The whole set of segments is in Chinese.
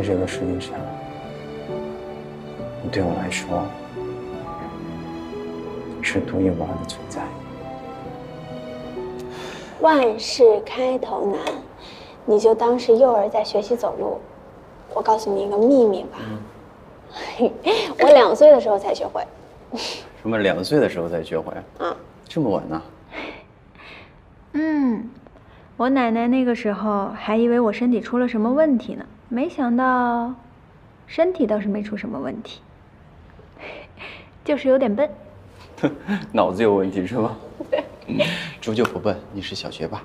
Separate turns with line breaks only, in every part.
在这个世界上，你对我来说是独一无二的存在。
万事开头难，你就当是幼儿在学习走路。我告诉你一个秘密吧，我两岁的时候才学会。
什么两岁的时候才学会？啊，这么晚呢？
嗯，我奶奶那个时候还以为我身体出了什么问题呢，没想到，身体倒是没出什么问题，就是有点笨。
脑子有问题是吗？对。终究不笨，你是小学霸。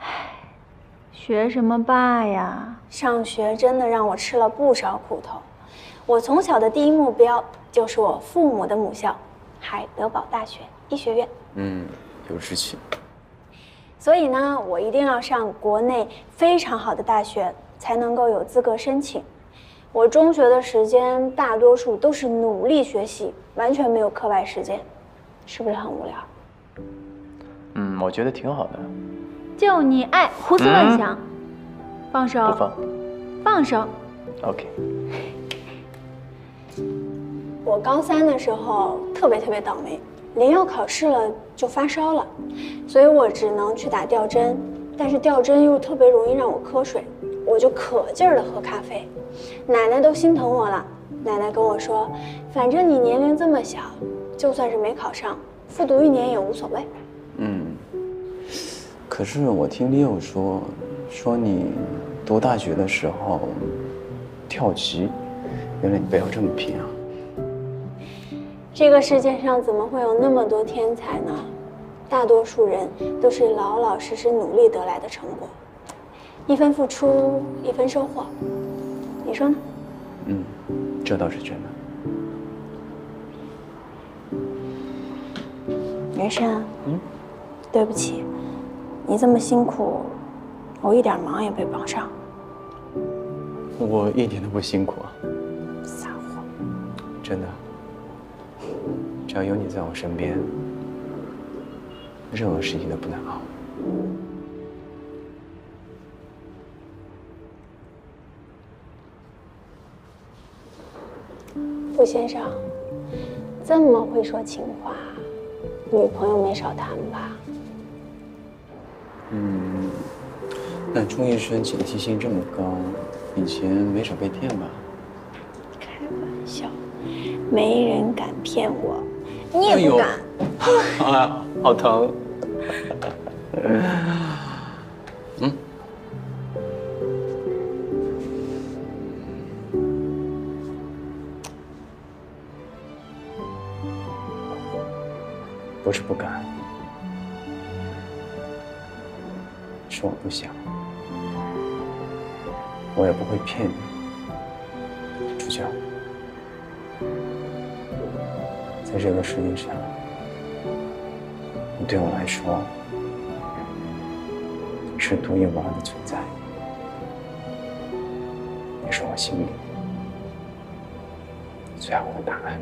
唉，学什么霸呀？
上学真的让我吃了不少苦头。我从小的第一目标就是我父母的母校——海德堡大学医学院。
嗯，有志气。
所以呢，我一定要上国内非常好的大学，才能够有资格申请。我中学的时间大多数都是努力学习，完全没有课外时间，是不是很无聊？
嗯，我觉得挺好的。
就你爱胡思乱想，放手。
不放。
放手。
OK。
我高三的时候特别特别倒霉，临要考试了就发烧了，所以我只能去打吊针，但是吊针又特别容易让我瞌睡，我就可劲儿的喝咖啡。奶奶都心疼我了，奶奶跟我说，反正你年龄这么小，就算是没考上，复读一年也无所谓。嗯，
可是我听 Leo 说，说你读大学的时候跳级，原来你背后这么拼啊！
这个世界上怎么会有那么多天才呢？大多数人都是老老实实努力得来的成果，一分付出，一分收获。你说呢？
嗯，这倒是真的。
袁生，嗯，对不起，你这么辛苦，我一点忙也没帮上。
我一点都不辛苦啊。
撒谎。
真的，只要有你在我身边，任何事情都不难熬。
傅先生，这么会说情话，女朋友没少谈吧？
嗯，那钟医生警惕性这么高，以前没少被骗吧？
开玩笑，没人敢骗我，你也不敢。
啊，好疼。不是不敢，是我不想，我也不会骗你，楚乔。在这个世界上，你对我来说是独一无二的存在，也是我心里最好的答案。